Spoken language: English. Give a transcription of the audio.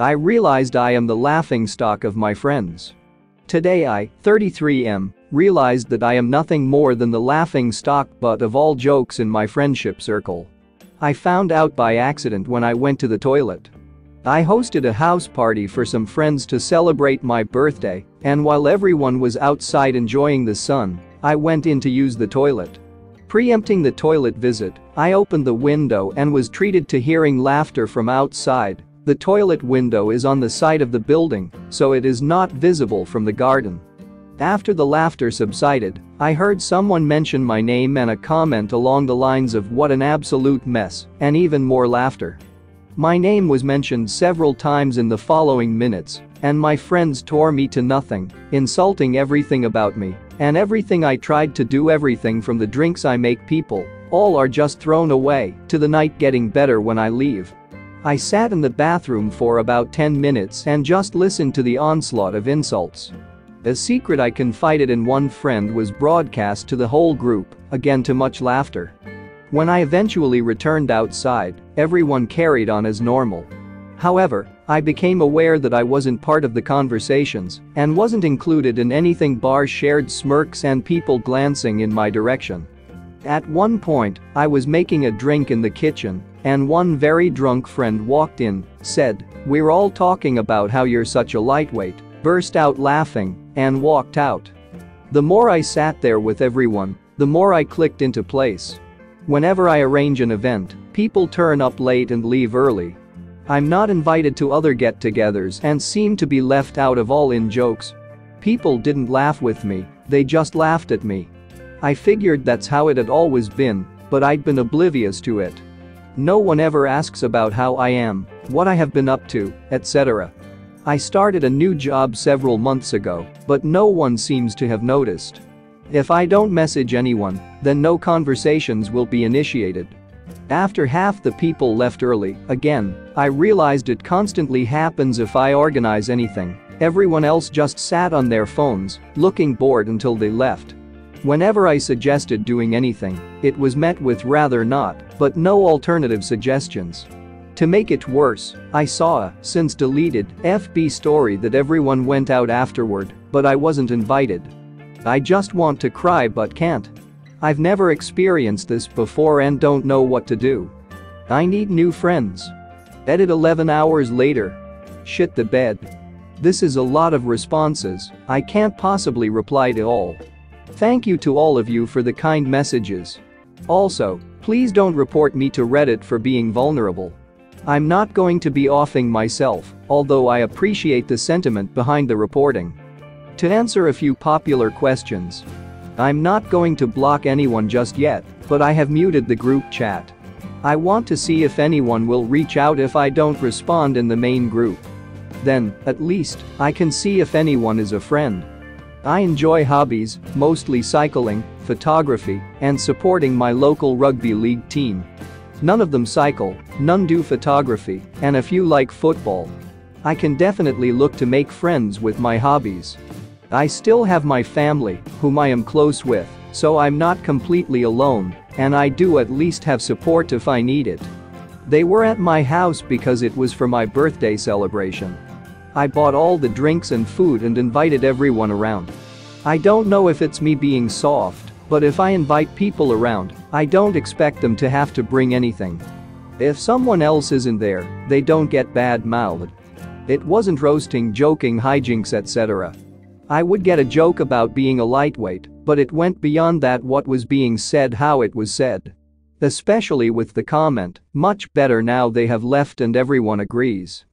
I realized I am the laughing stock of my friends. Today I, 33M, realized that I am nothing more than the laughing stock butt of all jokes in my friendship circle. I found out by accident when I went to the toilet. I hosted a house party for some friends to celebrate my birthday, and while everyone was outside enjoying the sun, I went in to use the toilet. Preempting the toilet visit, I opened the window and was treated to hearing laughter from outside. The toilet window is on the side of the building, so it is not visible from the garden. After the laughter subsided, I heard someone mention my name and a comment along the lines of what an absolute mess, and even more laughter. My name was mentioned several times in the following minutes, and my friends tore me to nothing, insulting everything about me, and everything I tried to do everything from the drinks I make people, all are just thrown away, to the night getting better when I leave. I sat in the bathroom for about 10 minutes and just listened to the onslaught of insults. A secret I confided in one friend was broadcast to the whole group, again to much laughter. When I eventually returned outside, everyone carried on as normal. However, I became aware that I wasn't part of the conversations and wasn't included in anything bar shared smirks and people glancing in my direction. At one point, I was making a drink in the kitchen and one very drunk friend walked in, said, we're all talking about how you're such a lightweight, burst out laughing, and walked out. The more I sat there with everyone, the more I clicked into place. Whenever I arrange an event, people turn up late and leave early. I'm not invited to other get-togethers and seem to be left out of all in jokes. People didn't laugh with me, they just laughed at me. I figured that's how it had always been, but I'd been oblivious to it. No one ever asks about how I am, what I have been up to, etc. I started a new job several months ago, but no one seems to have noticed. If I don't message anyone, then no conversations will be initiated. After half the people left early, again, I realized it constantly happens if I organize anything. Everyone else just sat on their phones, looking bored until they left. Whenever I suggested doing anything, it was met with rather not, but no alternative suggestions. To make it worse, I saw a, since deleted, FB story that everyone went out afterward, but I wasn't invited. I just want to cry but can't. I've never experienced this before and don't know what to do. I need new friends. Edit 11 hours later. Shit the bed. This is a lot of responses, I can't possibly reply to all. Thank you to all of you for the kind messages. Also, please don't report me to Reddit for being vulnerable. I'm not going to be offing myself, although I appreciate the sentiment behind the reporting. To answer a few popular questions. I'm not going to block anyone just yet, but I have muted the group chat. I want to see if anyone will reach out if I don't respond in the main group. Then, at least, I can see if anyone is a friend. I enjoy hobbies, mostly cycling, photography, and supporting my local rugby league team. None of them cycle, none do photography, and a few like football. I can definitely look to make friends with my hobbies. I still have my family, whom I am close with, so I'm not completely alone, and I do at least have support if I need it. They were at my house because it was for my birthday celebration. I bought all the drinks and food and invited everyone around. I don't know if it's me being soft, but if I invite people around, I don't expect them to have to bring anything. If someone else isn't there, they don't get bad-mouthed. It wasn't roasting, joking, hijinks, etc. I would get a joke about being a lightweight, but it went beyond that what was being said how it was said. Especially with the comment, much better now they have left and everyone agrees.